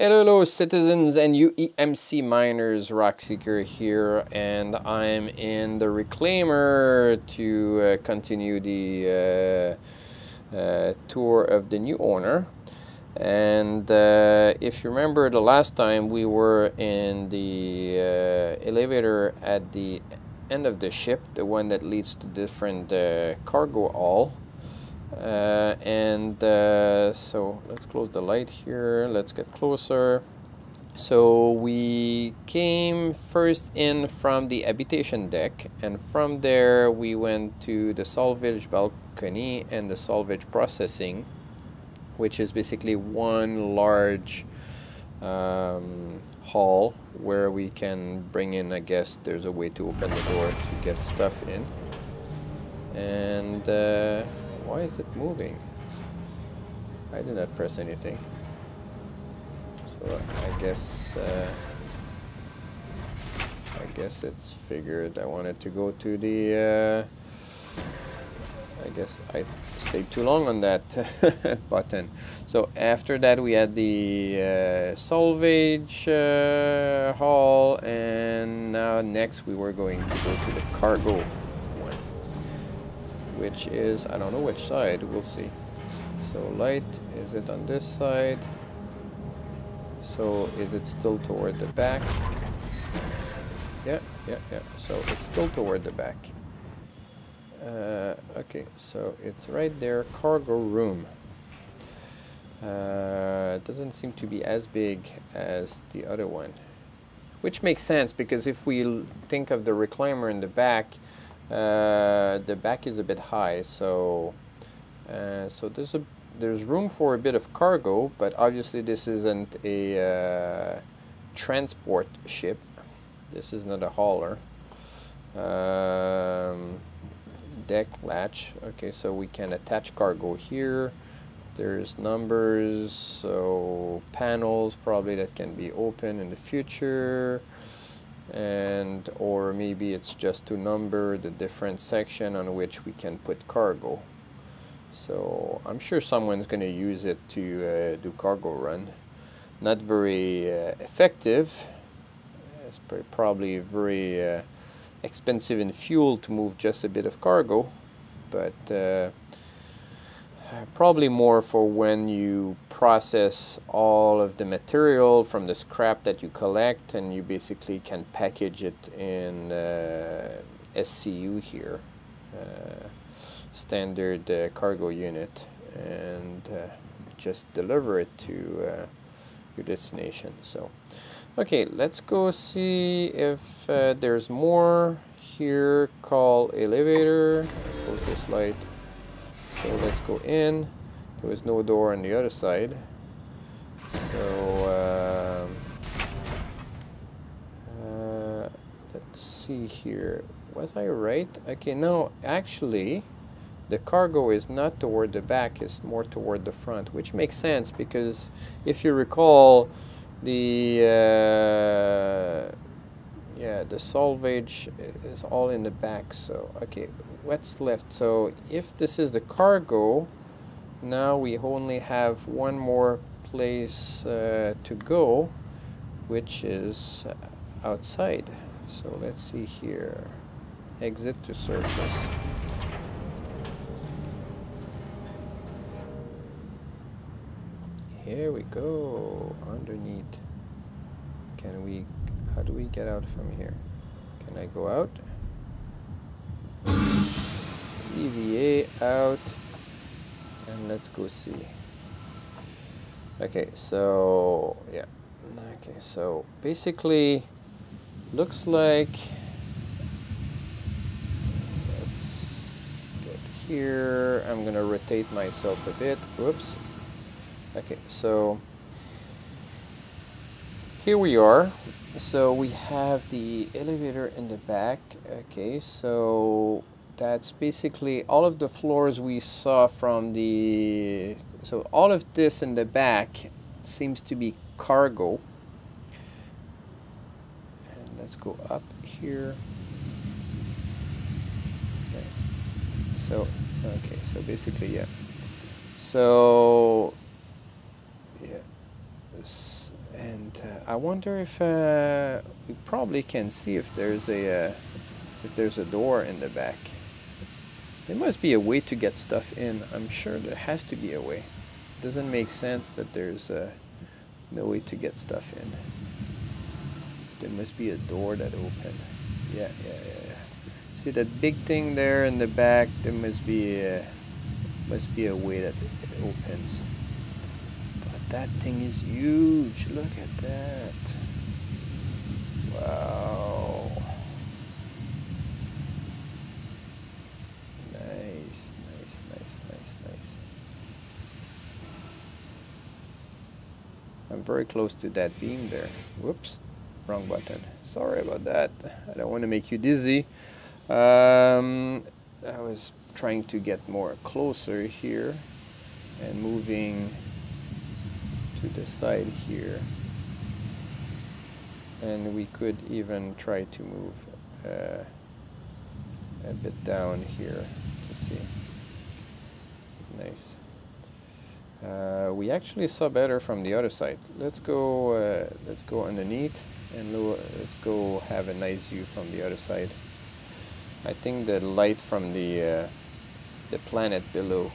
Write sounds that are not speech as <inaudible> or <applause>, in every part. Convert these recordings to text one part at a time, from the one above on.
Hello, hello, citizens and UEMC miners, Rockseeker here, and I'm in the Reclaimer to uh, continue the uh, uh, tour of the new owner. And uh, if you remember the last time we were in the uh, elevator at the end of the ship, the one that leads to different uh, cargo hall. Uh, and uh, so let's close the light here. Let's get closer. So we came first in from the habitation deck and from there we went to the salvage balcony and the salvage processing which is basically one large um, hall where we can bring in I guess there's a way to open the door to get stuff in. And uh, why is it moving? I did not press anything. So I guess uh, I guess it's figured I wanted to go to the uh, I guess I stayed too long on that <laughs> button. So after that we had the uh, salvage uh, hall and now next we were going to go to the cargo which is, I don't know which side, we'll see. So light, is it on this side? So is it still toward the back? Yeah, yeah, yeah, so it's still toward the back. Uh, okay, so it's right there, cargo room. Uh, doesn't seem to be as big as the other one. Which makes sense because if we think of the reclaimer in the back, uh, the back is a bit high, so uh, so there's a there's room for a bit of cargo, but obviously this isn't a uh, transport ship. This is not a hauler. Um, deck latch. Okay, so we can attach cargo here. There's numbers, so panels probably that can be open in the future and or maybe it's just to number the different section on which we can put cargo. So I'm sure someone's going to use it to uh, do cargo run. Not very uh, effective. It's probably very uh, expensive in fuel to move just a bit of cargo but uh, probably more for when you process all of the material from the scrap that you collect and you basically can package it in uh, SCU here uh, standard uh, cargo unit and uh, just deliver it to uh, your destination. So okay let's go see if uh, there's more here. Call elevator. Close this light so let's go in. There was no door on the other side. So, um, uh, let's see here. Was I right? Okay, no, actually, the cargo is not toward the back, it's more toward the front, which makes sense because if you recall, the uh, yeah the salvage is all in the back so okay what's left. So if this is the cargo now we only have one more place uh, to go which is outside. So let's see here. Exit to surface. Here we go. Underneath. Can we how do we get out from here? Can I go out? EVA out. And let's go see. Okay, so, yeah. Okay, so basically, looks like let's get here. I'm gonna rotate myself a bit. Whoops. Okay, so here we are so we have the elevator in the back okay so that's basically all of the floors we saw from the so all of this in the back seems to be cargo and let's go up here okay. so okay so basically yeah so yeah and uh, I wonder if uh, we probably can see if there's a uh, if there's a door in the back. There must be a way to get stuff in. I'm sure there has to be a way. It doesn't make sense that there's uh, no way to get stuff in. There must be a door that open. Yeah, yeah, yeah, yeah. See that big thing there in the back? There must be a, must be a way that it opens. But that thing is huge. Look at that. Wow. Nice, nice, nice, nice, nice. I'm very close to that beam there. Whoops, wrong button. Sorry about that. I don't want to make you dizzy. Um, I was trying to get more closer here and moving to the side here and we could even try to move uh, a bit down here to see nice uh, we actually saw better from the other side let's go uh, let's go underneath and let's go have a nice view from the other side I think the light from the uh, the planet below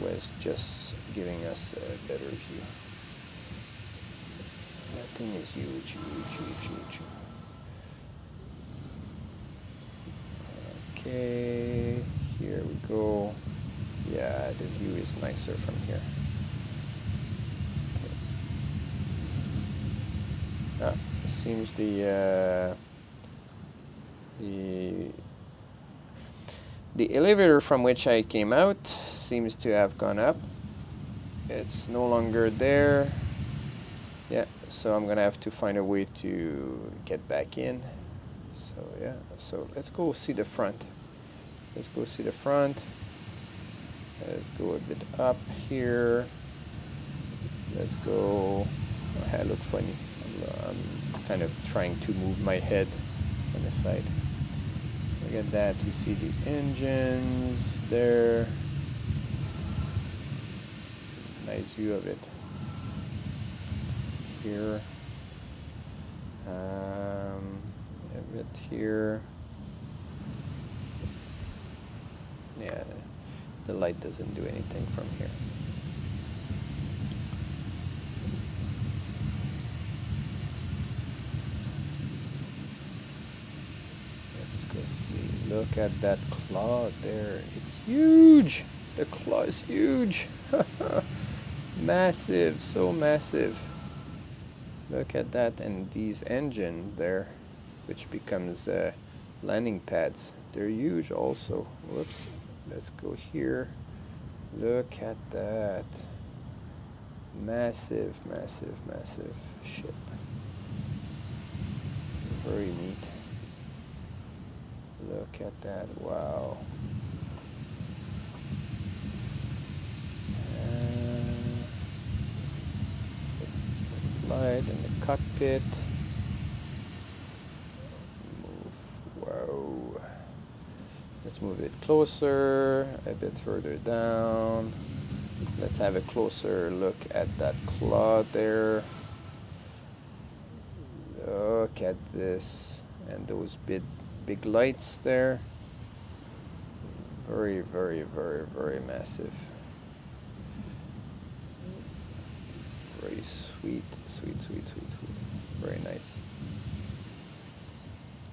was just giving us a better view. That thing is huge, huge, huge, huge. Okay, here we go. Yeah, the view is nicer from here. Ah, seems the uh, the the elevator from which I came out seems to have gone up. It's no longer there. Yeah, so I'm gonna have to find a way to get back in. So yeah, so let's go see the front. Let's go see the front. Let's go a bit up here. Let's go. Oh, I look funny. I'm, I'm kind of trying to move my head on the side. Look at that, you see the engines there. Nice view of it. Here. Um, a bit here. Yeah, the light doesn't do anything from here. Yeah, just see. Look at that claw there. It's huge. The claw is huge. <laughs> massive, so massive. Look at that and these engine there, which becomes uh, landing pads. They're huge also. Whoops. Let's go here. Look at that. Massive, massive, massive ship. Very neat. Look at that, wow. light in the cockpit. Move, whoa. Move it closer, a bit further down. Let's have a closer look at that claw there. Look at this and those big big lights there. Very, very, very, very massive. Very sweet, sweet, sweet, sweet, sweet. Very nice.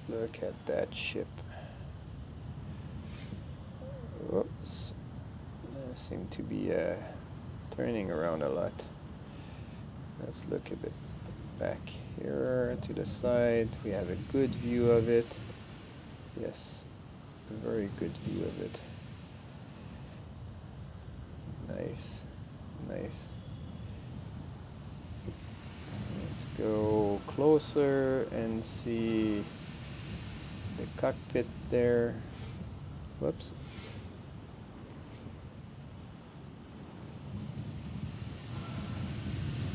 Look at that ship. Whoops. I seem to be uh, turning around a lot. Let's look a bit back here to the side. We have a good view of it. Yes, a very good view of it. Nice, nice. Let's go closer and see the cockpit there. Whoops.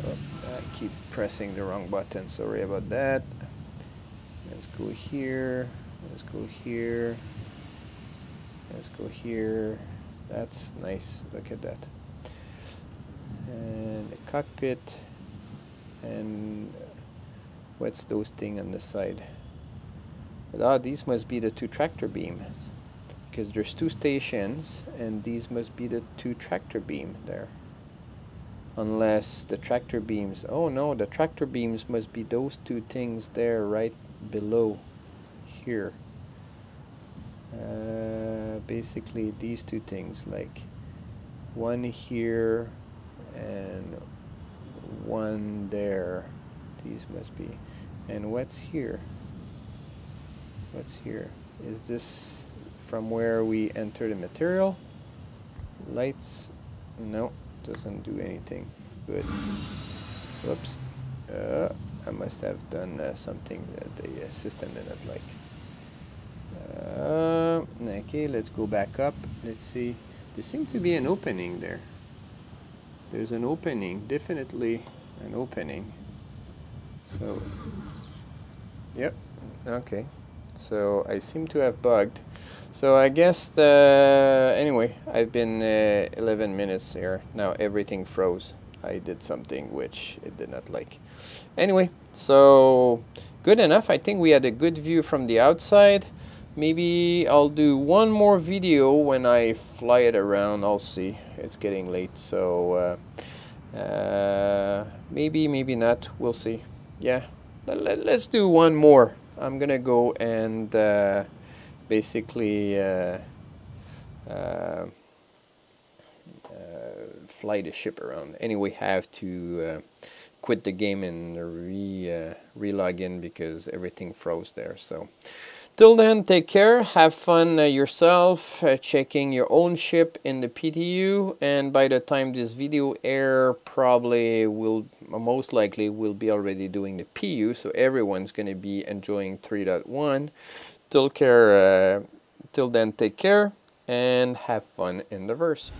Oh, I keep pressing the wrong button, sorry about that. Let's go here. Let's go here. Let's go here. That's nice. Look at that. And the cockpit. and what's those thing on the side ah these must be the two tractor beams because there's two stations and these must be the two tractor beam there unless the tractor beams oh no the tractor beams must be those two things there right below here. Uh, basically these two things like one here and one there. These must be and what's here? What's here? Is this from where we enter the material? Lights? No doesn't do anything good. Whoops. Uh, I must have done uh, something that the uh, system didn't like. Okay let's go back up. Let's see. There seems to be an opening there. There's an opening definitely an opening. So yep okay. So I seem to have bugged so I guess anyway I've been uh, 11 minutes here. Now everything froze. I did something which it did not like. Anyway so good enough. I think we had a good view from the outside. Maybe I'll do one more video when I fly it around. I'll see. It's getting late so uh, uh, maybe maybe not. We'll see. Yeah. Let, us do one more. I'm gonna go and uh, basically uh, uh, uh, fly the ship around. Anyway have to quit the game and re re-log in because everything froze there. So Till then, take care, have fun uh, yourself, uh, checking your own ship in the PTU, and by the time this video air, probably will, most likely, will be already doing the PU, so everyone's going to be enjoying 3.1. Till care, uh, till then, take care, and have fun in the verse.